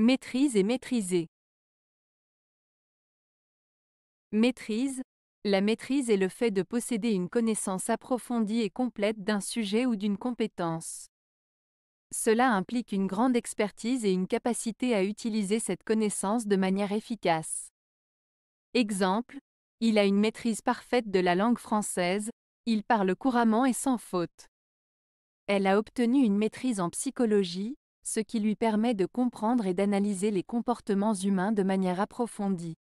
Maîtrise et maîtriser. Maîtrise. La maîtrise est le fait de posséder une connaissance approfondie et complète d'un sujet ou d'une compétence. Cela implique une grande expertise et une capacité à utiliser cette connaissance de manière efficace. Exemple, il a une maîtrise parfaite de la langue française, il parle couramment et sans faute. Elle a obtenu une maîtrise en psychologie, ce qui lui permet de comprendre et d'analyser les comportements humains de manière approfondie.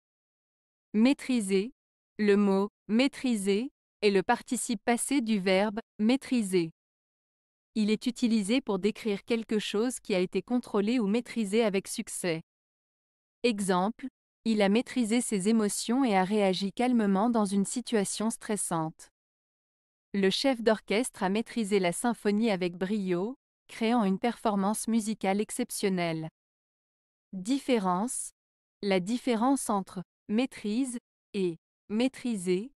Maîtriser. Le mot maîtriser est le participe passé du verbe maîtriser. Il est utilisé pour décrire quelque chose qui a été contrôlé ou maîtrisé avec succès. Exemple, il a maîtrisé ses émotions et a réagi calmement dans une situation stressante. Le chef d'orchestre a maîtrisé la symphonie avec brio, créant une performance musicale exceptionnelle. Différence. La différence entre maîtrise et maîtriser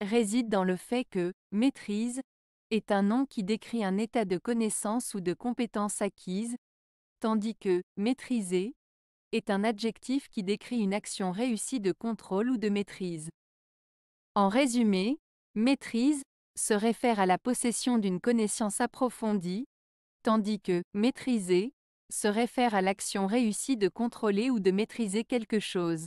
réside dans le fait que maîtrise est un nom qui décrit un état de connaissance ou de compétence acquise, tandis que maîtriser est un adjectif qui décrit une action réussie de contrôle ou de maîtrise. En résumé, maîtrise se réfère à la possession d'une connaissance approfondie, tandis que maîtriser se réfère à l'action réussie de contrôler ou de maîtriser quelque chose.